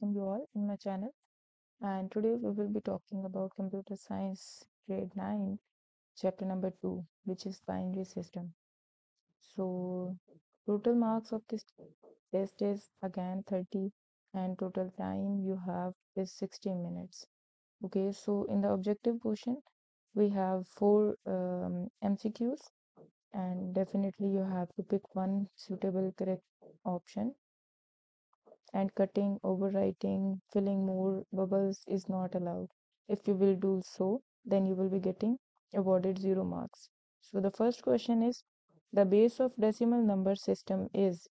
welcome you all in my channel. And today we will be talking about computer science grade 9, chapter number 2, which is binary system. So, total marks of this test is again 30, and total time you have is 60 minutes. Okay, so in the objective portion, we have four um, MCQs, and definitely you have to pick one suitable correct option and cutting, overwriting, filling more bubbles is not allowed. If you will do so, then you will be getting awarded zero marks. So the first question is the base of decimal number system is.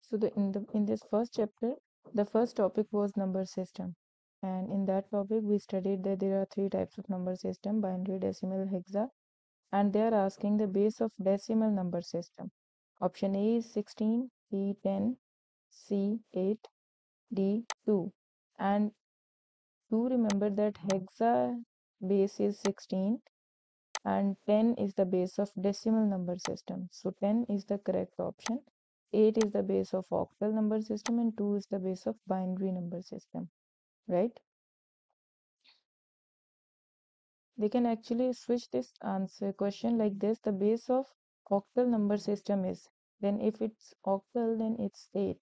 So the in the in this first chapter, the first topic was number system. And in that topic, we studied that there are three types of number system, binary, decimal, hexa. And they are asking the base of decimal number system. Option A is 16, B 10, C 8, D 2. And do remember that hexa base is 16 and 10 is the base of decimal number system. So 10 is the correct option. 8 is the base of octal number system and 2 is the base of binary number system, right? They can actually switch this answer question like this. The base of octal number system is, then if it's octal, then it's 8.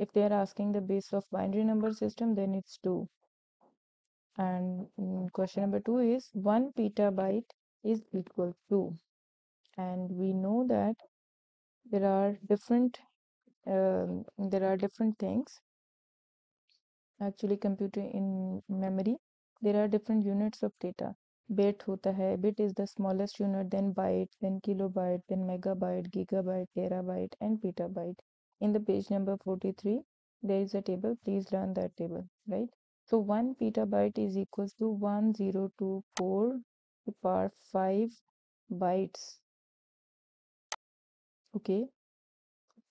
If they are asking the base of binary number system, then it's 2. And mm, question number 2 is 1 petabyte is equal to. And we know that there are different um, there are different things actually computer in memory there are different units of data bit hota hai bit is the smallest unit then byte then kilobyte then megabyte gigabyte terabyte and petabyte in the page number 43 there is a table. Please learn that table right? So 1 petabyte is equals to 1024 to power 5 bytes. Okay.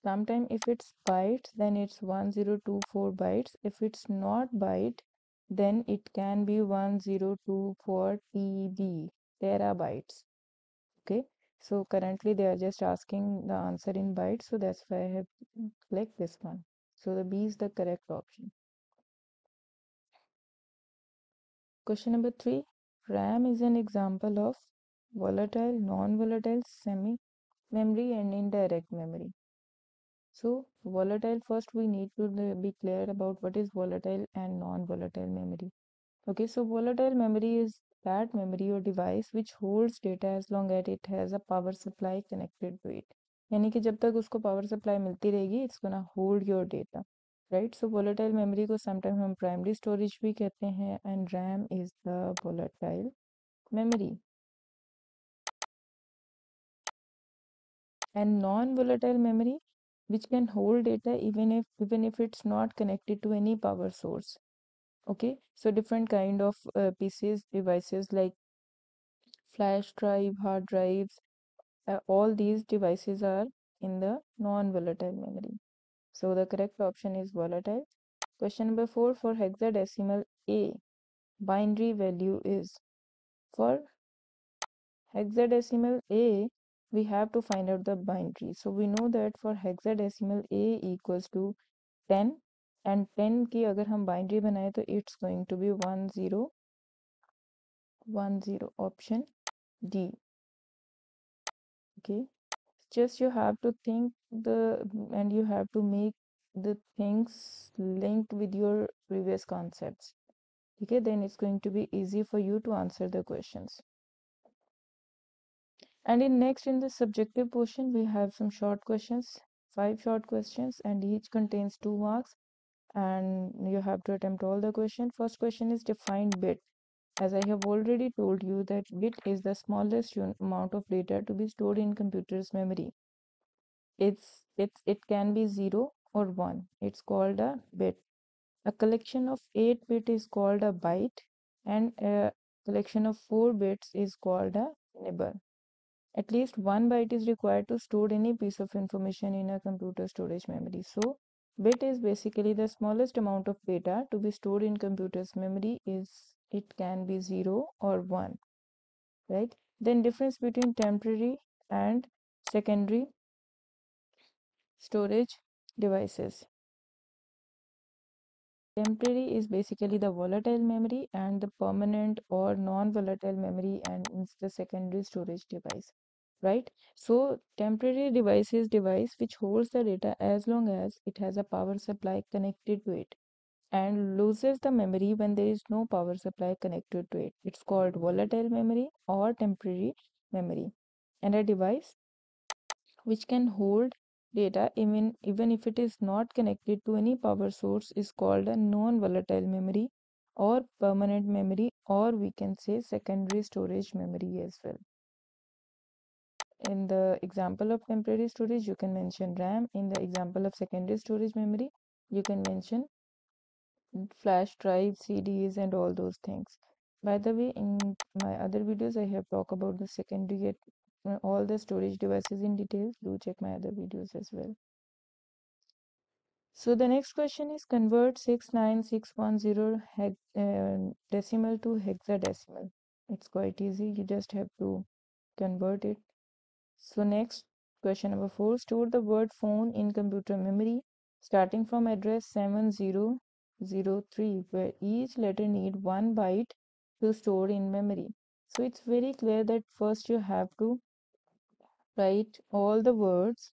Sometime if it's bytes then it's 1024 bytes. If it's not byte then it can be 1024 tb terabytes okay so currently they are just asking the answer in bytes so that's why i have clicked this one. So the b is the correct option. Question number 3 ram is an example of volatile non-volatile semi memory and indirect memory. So volatile first we need to be clear about what is volatile and non-volatile memory. Okay, so volatile memory is that memory or device which holds data as long as it has a power supply connected to it. यानी कि जब तक उसको power supply मिलती रहेगी it's gonna hold your data right so volatile memory को sometime हम primary storage भी कहते हैं and RAM is the volatile memory and non-volatile memory which can hold data even if even if it's not connected to any power source okay so different kind of uh, pieces devices like flash drive hard drives uh, all these devices are in the non-volatile memory so the correct option is volatile question number 4 for hexadecimal a binary value is for hexadecimal a we have to find out the binary. So we know that for hexadecimal A equals to 10 and ten की अगर हम binary बनाए तो it's going to be one zero one zero option D okay just you have to think the and you have to make the things link with your previous concept ठीक है then it's going to be easy for you to answer the question and in next in the subjective portion we have some short question five short question and each contains two marks and you have to attempt all the question. First question is define bit. As i have already told you that bit is the smallest amount of data to be stored in computer's memory. It's it's it can be 0 or 1 it's called a bit. A collection of 8 bit is called a byte and a collection of 4 bits is called a nibble at least one byte is required to store any piece of information in a computer storage memory. So bit is basically the smallest amount of data to be stored in computer's memory is it can be 0 or 1 right? Then difference between temporary and secondary storage devices. Temporary is basically the volatile memory and the permanent or non-volatile memory and it's the secondary storage device right? So temporary device is device which holds the data as long as it has a power supply connected to it and loses the memory when there is no power supply connected to it. It's called volatile memory or temporary memory. And a device which can hold data even even if it is not connected to any power source is called a non-volatile memory or permanent memory or we can say secondary storage memory as well in the example of temporary storage you can mention ram. In the example of secondary storage memory you can mention flash drive cds and all those things. By the way in my other videos i have talked about the secondary uh, all the storage devices in details do check my other videos as well. So the next question is convert 69610 hex, uh, decimal to hexadecimal. It's quite easy. You just have to convert it so next question number 4 store the word phone in computer memory starting from address 7003 where each letter need 1 byte to store in memory. So it's very clear that first you have to write all the words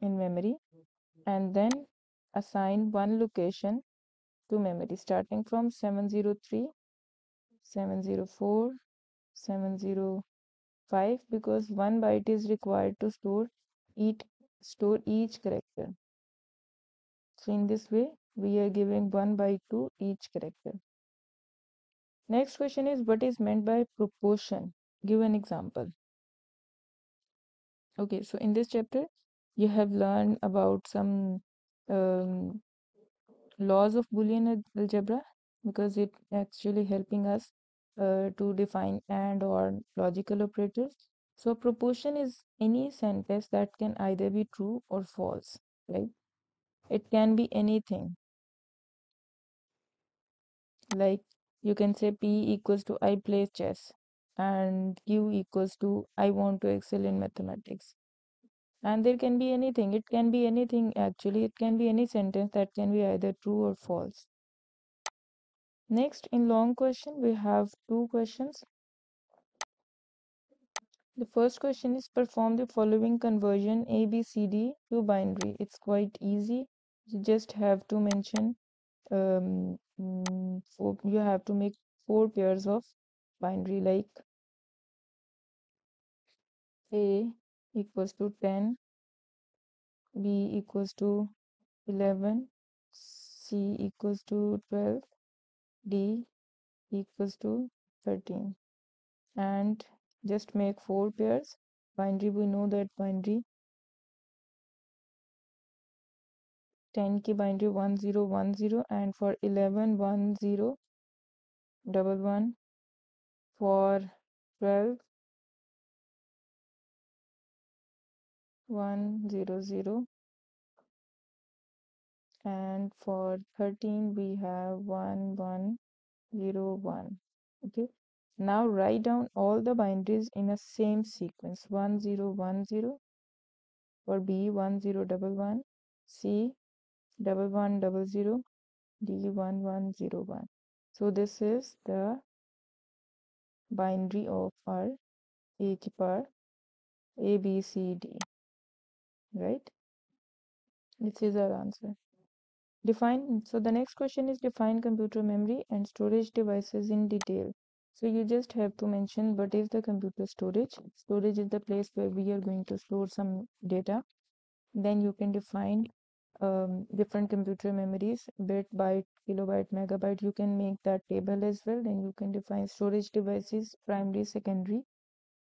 in memory and then assign one location to memory starting from 703 704 705 because one byte is required to store each store each character. So in this way we are giving one byte to each character. Next question is what is meant by proportion? Give an example. Okay so in this chapter you have learned about some um, laws of boolean algebra because it actually helping us uh, to define and or logical operators so proportion is any sentence that can either be true or false right? It can be anything. Like you can say p equals to i play chess and q equals to i want to excel in mathematics. And there can be anything. It can be anything actually. It can be any sentence that can be either true or false next in long question we have two questions. The first question is perform the following conversion a b c d to binary. It's quite easy. You just have to mention um mm, four, you have to make four pairs of binary like a equals to 10 b equals to 11 c equals to 12 d equals to 13 and just make four pairs. Binary we know that binary 10 की binary 1010 and for 11 10 double one. For 12 100 and for 13 we have 1101 okay. Now write down all the binaries in a same sequence. 1010 for b 1011 c double one double zero. D one one zero one. So this is the binary of our a a b c d. Right? This is our answer define so the next question is define computer memory and storage devices in detail. So you just have to mention what is the computer storage. Storage is the place where we are going to store some data. Then you can define um, different computer memories. Bit byte kilobyte megabyte you can make that table as well. Then you can define storage devices primary secondary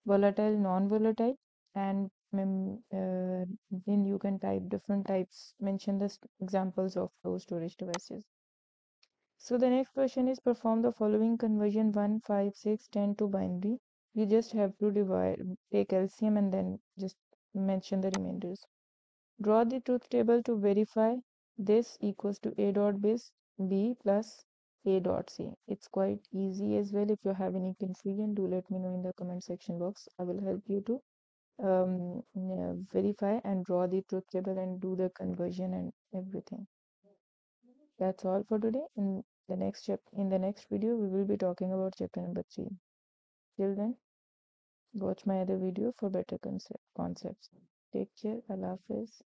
volatile non-volatile and uh, then you can type different types mention the examples of those storage devices. So the next question is perform the following conversion 1 5 6 10 to binary. You just have to divide take LCM and then just mention the remainders. Draw the truth table to verify this equals to a dot base b plus a dot c. It's quite easy as well. If you have any confusion do let me know in the comment section box. I will help you to um, verify and draw the truth table and do the conversion and everything. That's all for today. In the next chap in the next video, we will be talking about chapter number three. Till then, watch my other video for better concept concepts. Take care. Allah Hafiz.